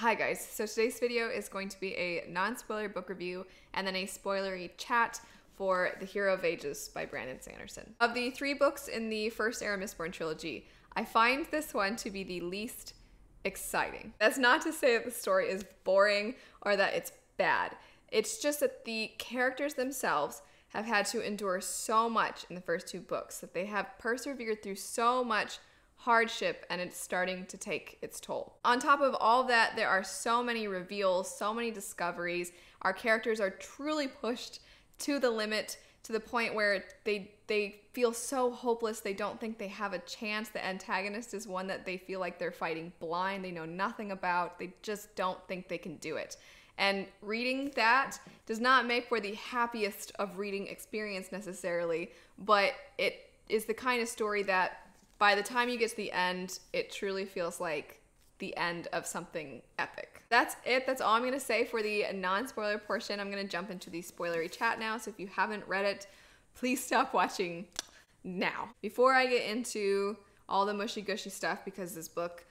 Hi guys, so today's video is going to be a non-spoiler book review and then a spoilery chat for The Hero of Ages by Brandon Sanderson. Of the three books in the first Era Mistborn trilogy, I find this one to be the least exciting. That's not to say that the story is boring or that it's bad. It's just that the characters themselves have had to endure so much in the first two books, that they have persevered through so much hardship and it's starting to take its toll. On top of all that, there are so many reveals, so many discoveries. Our characters are truly pushed to the limit to the point where they they feel so hopeless. They don't think they have a chance. The antagonist is one that they feel like they're fighting blind. They know nothing about. They just don't think they can do it. And reading that does not make for the happiest of reading experience necessarily but it is the kind of story that by the time you get to the end it truly feels like the end of something epic. That's it. That's all I'm going to say for the non spoiler portion. I'm going to jump into the spoilery chat now. So if you haven't read it, please stop watching now. Before I get into all the mushy gushy stuff, because this book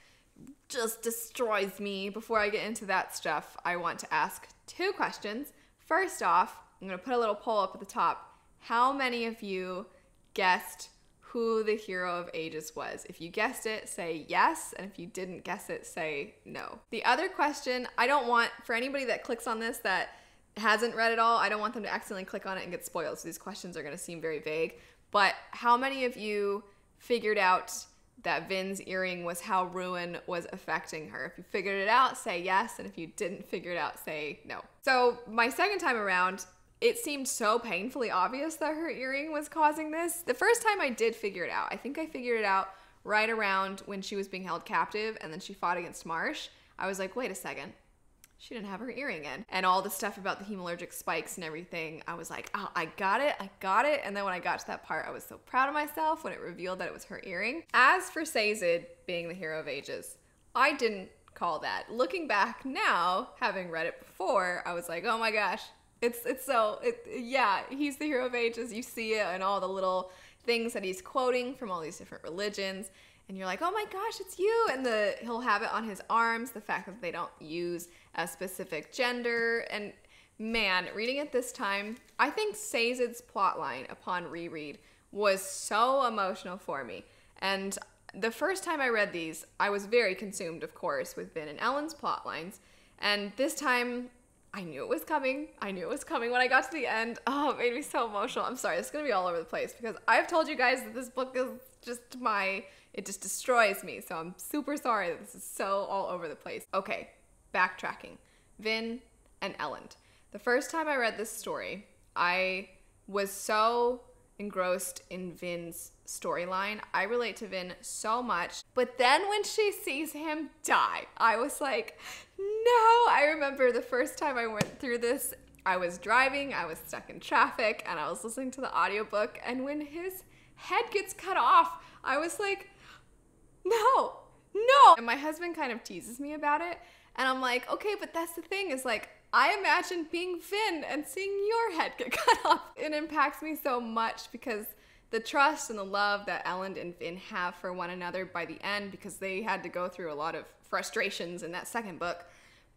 just destroys me, before I get into that stuff, I want to ask two questions. First off, I'm going to put a little poll up at the top. How many of you guessed who the hero of ages was. If you guessed it, say yes, and if you didn't guess it, say no. The other question, I don't want for anybody that clicks on this that hasn't read it all, I don't want them to accidentally click on it and get spoiled. So these questions are going to seem very vague. But how many of you figured out that Vin's earring was how ruin was affecting her? If you figured it out, say yes, and if you didn't figure it out, say no. So my second time around, it seemed so painfully obvious that her earring was causing this. The first time I did figure it out, I think I figured it out right around when she was being held captive and then she fought against Marsh. I was like, wait a second. She didn't have her earring in. And all the stuff about the hemalurgic spikes and everything, I was like, oh, I got it, I got it. And then when I got to that part, I was so proud of myself when it revealed that it was her earring. As for Sazed being the hero of ages, I didn't call that. Looking back now, having read it before, I was like, oh my gosh, it's it's so it yeah, he's the hero of ages. You see it and all the little things that he's quoting from all these different religions and you're like, "Oh my gosh, it's you." And the he'll have it on his arms, the fact that they don't use a specific gender and man, reading it this time, I think Sazed's plotline upon reread was so emotional for me. And the first time I read these, I was very consumed, of course, with Vin and Elend's plotlines. And this time, I knew it was coming. I knew it was coming when I got to the end. Oh, it made me so emotional. I'm sorry, it's gonna be all over the place because I've told you guys that this book is just my, it just destroys me. So I'm super sorry this is so all over the place. Okay, backtracking. Vin and Elend. The first time I read this story, I was so engrossed in Vin's storyline. I relate to Vin so much. But then when she sees him die, I was like, no. I remember the first time I went through this, I was driving, I was stuck in traffic, and I was listening to the audiobook. And when his head gets cut off, I was like, no, no. And my husband kind of teases me about it. And I'm like, okay, but that's the thing is like, I imagine being Vin and seeing your head get cut off. It impacts me so much because the trust and the love that Elend and Vin have for one another by the end, because they had to go through a lot of frustrations in that second book.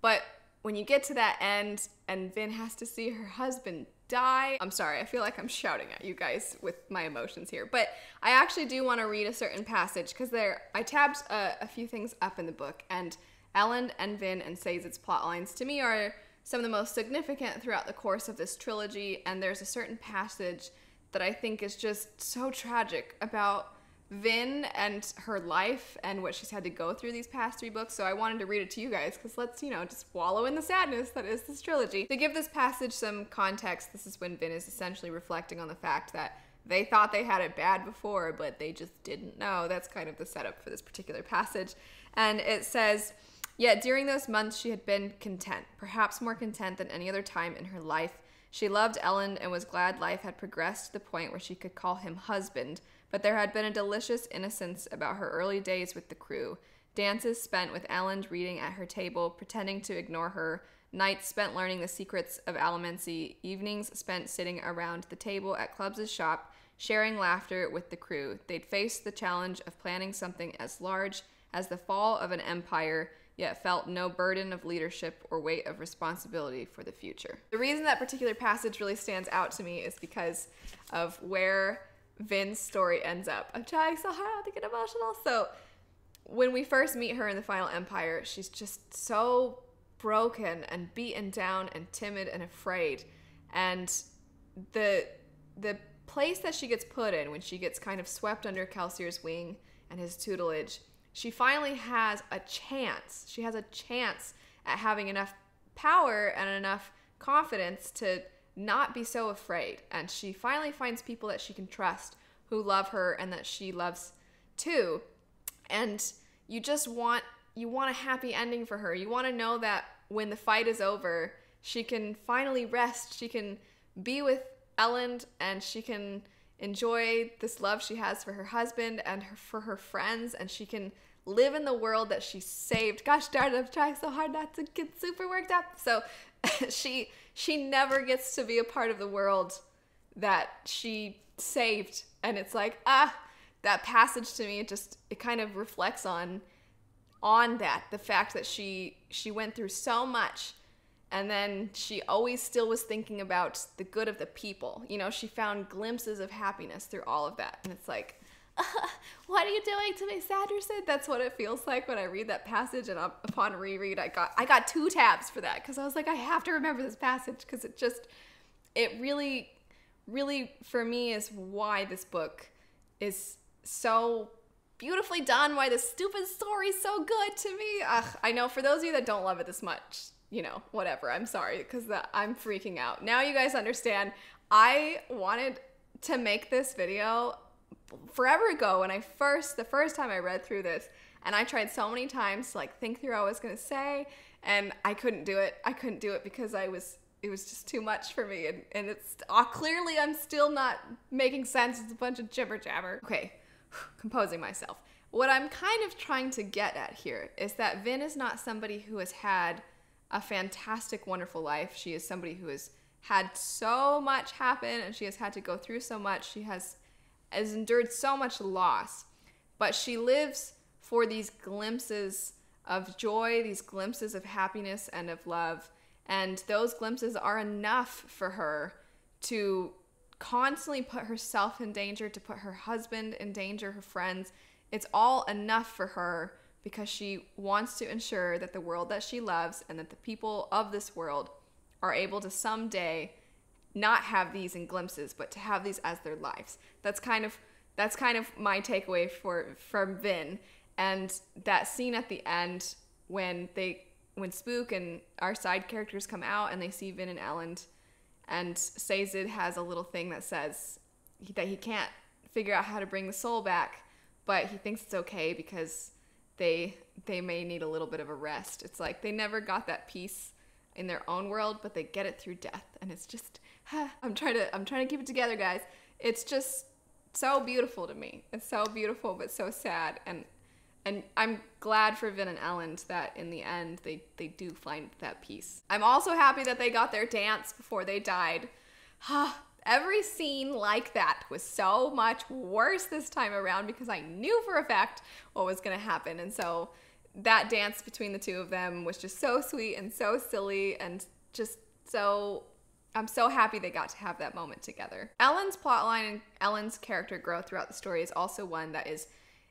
But when you get to that end and Vin has to see her husband die. I'm sorry, I feel like I'm shouting at you guys with my emotions here, but I actually do want to read a certain passage because there I tabbed a, a, few things up in the book, and Elend and Vin and Sazed's plot lines to me are some of the most significant throughout the course of this trilogy, and there's a certain passage that I think is just so tragic about Vin and her life and what she's had to go through these past three books. So I wanted to read it to you guys because let's, you know, just wallow in the sadness that is this trilogy. To give this passage some context, this is when Vin is essentially reflecting on the fact that they thought they had it bad before, but they just didn't know. That's kind of the setup for this particular passage. And it says, Yet during those months she had been content, perhaps more content than any other time in her life. She loved Elend and was glad life had progressed to the point where she could call him husband but there had been a delicious innocence about her early days with the crew. Dances spent with Elend reading at her table, pretending to ignore her, nights spent learning the secrets of Allomancy, evenings spent sitting around the table at Clubs' shop, sharing laughter with the crew. They'd faced the challenge of planning something as large as the fall of an empire, yet felt no burden of leadership or weight of responsibility for the future. The reason that particular passage really stands out to me is because of where Vin's story ends up. I'm trying so hard not to get emotional. So, when we first meet her in the Final Empire, she's just so broken and beaten down and timid and afraid. And the the place that she gets put in when she gets kind of swept under Kelsier's wing and his tutelage, she finally has a chance. She has a chance at having enough power and enough confidence to not be so afraid. And she finally finds people that she can trust who love her and that she loves too. And you just want you want a happy ending for her. You want to know that when the fight is over, she can finally rest. She can be with Elend and she can enjoy this love she has for her husband and her, for her friends and she can live in the world that she saved. Gosh darn, it, I'm trying so hard not to get super worked up. So she she never gets to be a part of the world that she saved. And it's like, ah, that passage to me it just it kind of reflects on on that the fact that she she went through so much and then she always still was thinking about the good of the people you know she found glimpses of happiness through all of that and it's like uh, what are you doing to me sanderson that's what it feels like when i read that passage and upon reread i got i got two tabs for that because i was like i have to remember this passage because it just it really really for me is why this book is so beautifully done. Why this stupid story's so good to me. Ugh, I know for those of you that don't love it this much, you know, whatever. I'm sorry because I'm freaking out. Now you guys understand. I wanted to make this video forever ago when I first, the first time I read through this, and I tried so many times to like think through what I was gonna say, and I couldn't do it. I couldn't do it because I was it was just too much for me and, and it's uh, clearly i'm still not making sense it's a bunch of jibber jabber okay composing myself. What I'm kind of trying to get at here is that Vin is not somebody who has had a fantastic, wonderful life. She is somebody who has had so much happen and she has had to go through so much. She has, has endured so much loss. But she lives for these glimpses of joy, these glimpses of happiness and of love. And those glimpses are enough for her to constantly put herself in danger, to put her husband in danger, her friends. It's all enough for her because she wants to ensure that the world that she loves and that the people of this world are able to someday not have these in glimpses, but to have these as their lives. That's kind of that's kind of my takeaway for from Vin. And that scene at the end when they when Spook and our side characters come out and they see Vin and Elend and Sazed has a little thing that says that he can't figure out how to bring the soul back, but he thinks it's okay because they they may need a little bit of a rest. It's like they never got that peace in their own world, but they get it through death, and it's just I'm trying to I'm trying to keep it together, guys. It's just so beautiful to me. It's so beautiful, but so sad, and and I'm glad for Vin and Elend that in the end they, they do find that peace. I'm also happy that they got their dance before they died. Ah, Every scene like that was so much worse this time around because I knew for a fact what was going to happen. And so that dance between the two of them was just so sweet and so silly and just so I'm so happy they got to have that moment together. Elend's plotline and Elend's character growth throughout the story is also one that is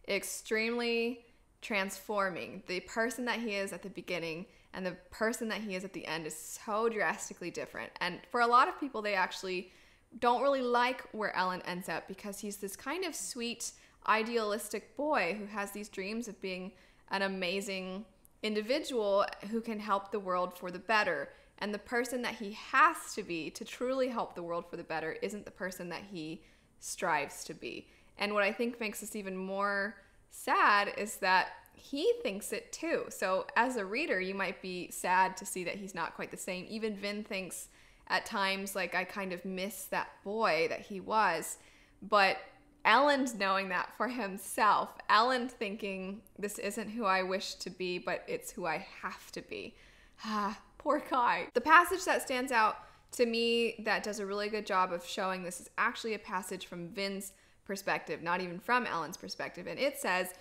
extremely transforming. The person that he is at the beginning and the person that he is at the end is so drastically different. And for a lot of people, they actually don't really like where Elend ends up because he's this kind of sweet, idealistic boy who has these dreams of being an amazing individual who can help the world for the better. And the person that he has to be to truly help the world for the better isn't the person that he strives to be. And what I think makes this even more sad is that he thinks it too. So as a reader, you might be sad to see that he's not quite the same. Even Vin thinks at times like I kind of miss that boy that he was. But Elend knowing that for himself, Elend thinking this isn't who I wish to be, but it's who I have to be. Ah, poor guy. The passage that stands out to me that does a really good job of showing this is actually a passage from Vin's perspective, not even from Elend's perspective. And it says,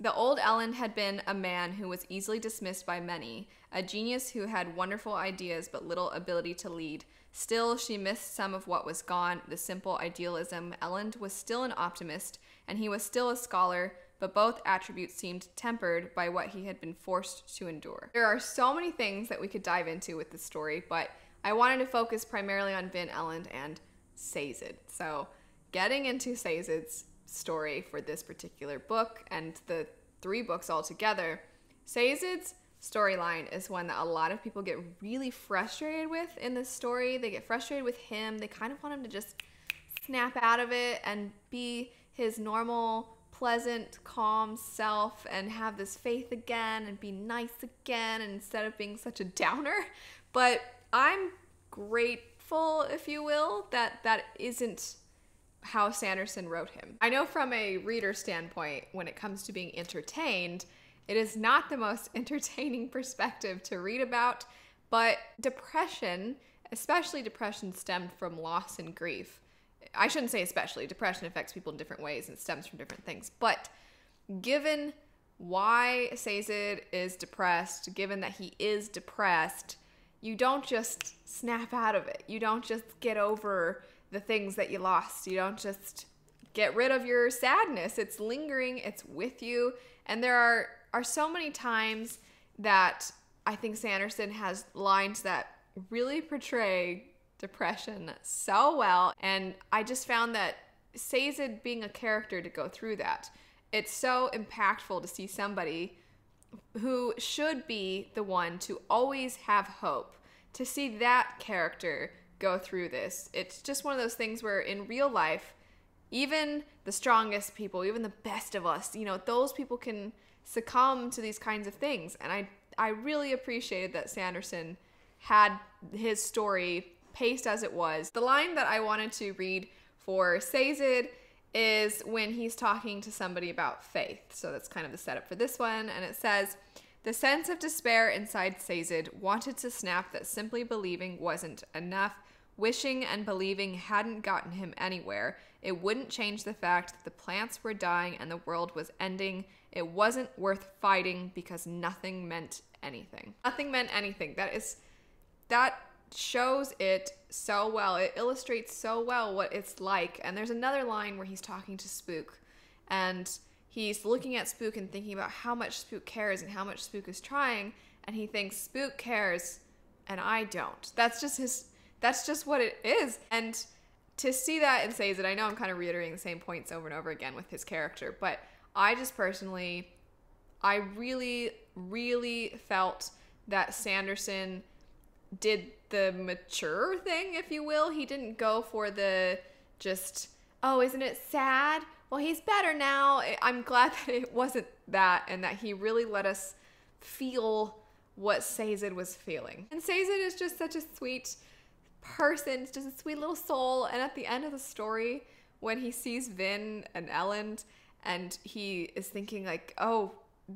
The old Elend had been a man who was easily dismissed by many, a genius who had wonderful ideas but little ability to lead. Still, she missed some of what was gone the simple idealism. Elend was still an optimist, and he was still a scholar, but both attributes seemed tempered by what he had been forced to endure. There are so many things that we could dive into with this story, but I wanted to focus primarily on Vin Elend and Sazed. So, getting into Sazed's story for this particular book and the three books altogether, Sazed's storyline is one that a lot of people get really frustrated with in this story. They get frustrated with him. They kind of want him to just snap out of it and be his normal, pleasant, calm self and have this faith again and be nice again instead of being such a downer. But I'm grateful, if you will, that that isn't how Sanderson wrote him. I know from a reader standpoint, when it comes to being entertained, it is not the most entertaining perspective to read about, but depression, especially depression stemmed from loss and grief. I shouldn't say especially, depression affects people in different ways and stems from different things. But given why Sazed is depressed, given that he is depressed, you don't just snap out of it. You don't just get over the things that you lost. You don't just get rid of your sadness. It's lingering, it's with you. And there are are so many times that I think Sanderson has lines that really portray depression so well. And I just found that Sazed being a character to go through that, it's so impactful to see somebody who should be the one to always have hope, to see that character go through this. It's just one of those things where in real life, even the strongest people, even the best of us, you know, those people can succumb to these kinds of things. And I I really appreciated that Sanderson had his story paced as it was. The line that I wanted to read for Sazed is when he's talking to somebody about faith. So that's kind of the setup for this one. And it says, The sense of despair inside Sazed wanted to snap that simply believing wasn't enough. Wishing and believing hadn't gotten him anywhere. It wouldn't change the fact that the plants were dying and the world was ending. It wasn't worth fighting because nothing meant anything. Nothing meant anything. That is that shows it so well. It illustrates so well what it's like. And there's another line where he's talking to Spook and he's looking at Spook and thinking about how much Spook cares and how much Spook is trying and he thinks Spook cares and I don't. That's just his that's just what it is. And to see that and say that I know I'm kind of reiterating the same points over and over again with his character, but I just personally I really really felt that Sanderson did the mature thing, if you will. He didn't go for the just, oh, isn't it sad? Well, he's better now. I'm glad that it wasn't that and that he really let us feel what Sazed was feeling. And Sazed is just such a sweet person, just a sweet little soul. And at the end of the story, when he sees Vin and Elend, and he is thinking like, oh,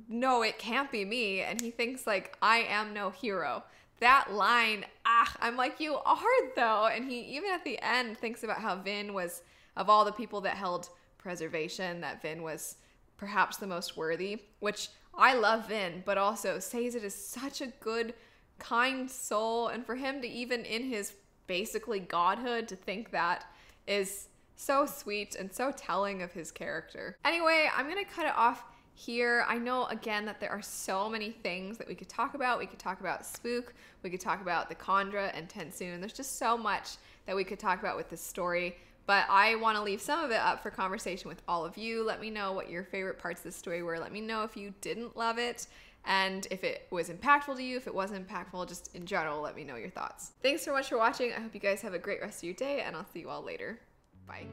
no, it can't be me. And he thinks like, I am no hero that line, ah, I'm like, you are though. And he even at the end thinks about how Vin was, of all the people that held preservation, that Vin was perhaps the most worthy, which I love Vin, but also Sazed is such a good, kind soul. And for him to even in his basically godhood to think that is so sweet and so telling of his character. Anyway, I'm gonna cut it off here. I know again that there are so many things that we could talk about. We could talk about Spook, we could talk about the Kandra and TenSoon. There's just so much that we could talk about with this story. But I want to leave some of it up for conversation with all of you. Let me know what your favorite parts of the story were. Let me know if you didn't love it and if it was impactful to you, if it wasn't impactful, just in general, let me know your thoughts. Thanks so much for watching. I hope you guys have a great rest of your day, and I'll see you all later. Bye.